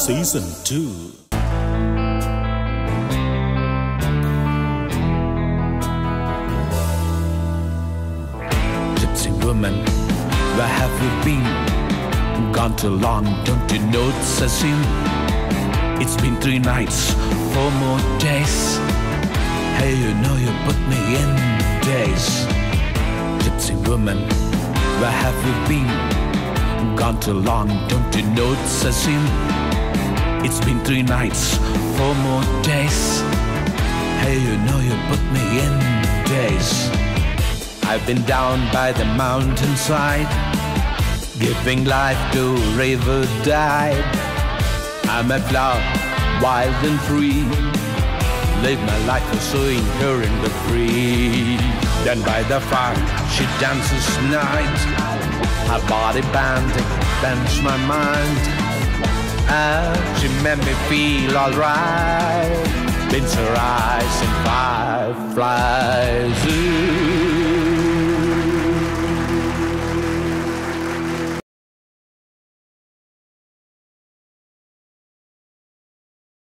Season 2. Gypsy woman, where have you been? Gone too long, don't you know it's a sin? It's been three nights, four more days. Hey, you know you put me in daze. Gypsy woman, where have you been? Gone too long, don't you know it's a sin? It's been three nights, four more days. Hey, you know you put me in daze. I've been down by the mountainside, giving life to river died. I'm a flower, wild and free. Live my life pursuing her in the breeze. Then by the fire, she dances night. Her body banding, bends my mind. She made me feel alright. Blinds her eyes and fireflies